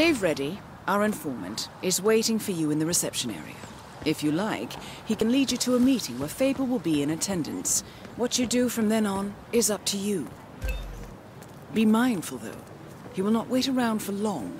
Dave Reddy, our informant, is waiting for you in the reception area. If you like, he can lead you to a meeting where Faber will be in attendance. What you do from then on is up to you. Be mindful, though. He will not wait around for long.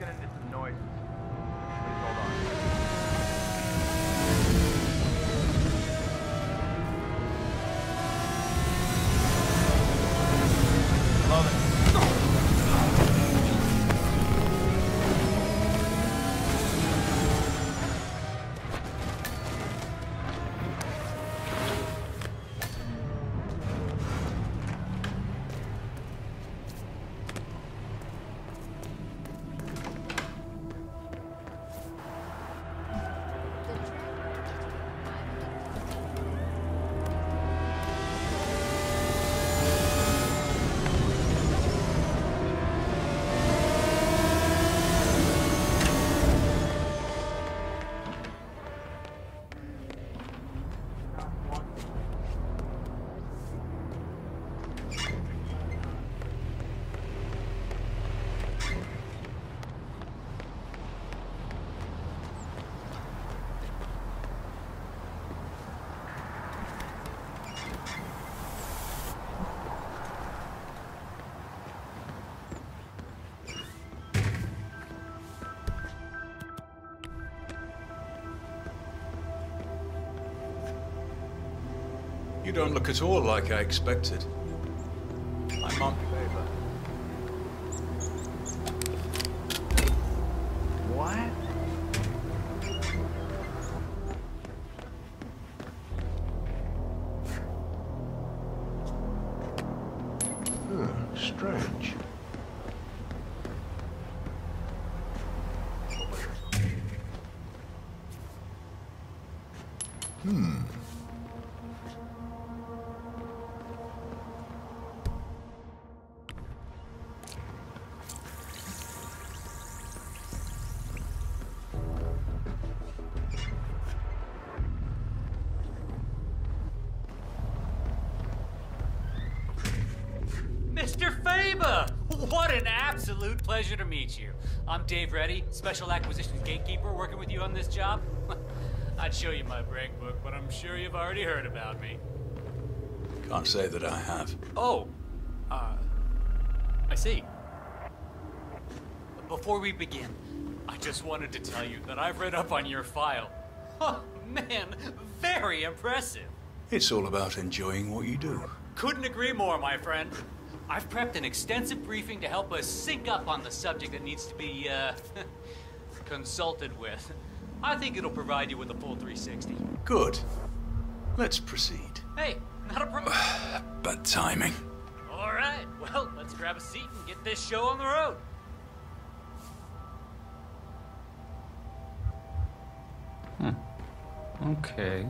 Looking into some noises. You don't look at all like I expected. I'm Mark Faber. What? Hmm, strange. Mr. Faber! What an absolute pleasure to meet you. I'm Dave Reddy, Special Acquisitions Gatekeeper, working with you on this job. I'd show you my break book, but I'm sure you've already heard about me. Can't say that I have. Oh, uh, I see. Before we begin, I just wanted to tell you that I've read up on your file. Oh, man, very impressive. It's all about enjoying what you do. Couldn't agree more, my friend. I've prepped an extensive briefing to help us sync up on the subject that needs to be, uh, consulted with. I think it'll provide you with a full 360. Good. Let's proceed. Hey, not a problem. Bad timing. All right, well, let's grab a seat and get this show on the road. Okay.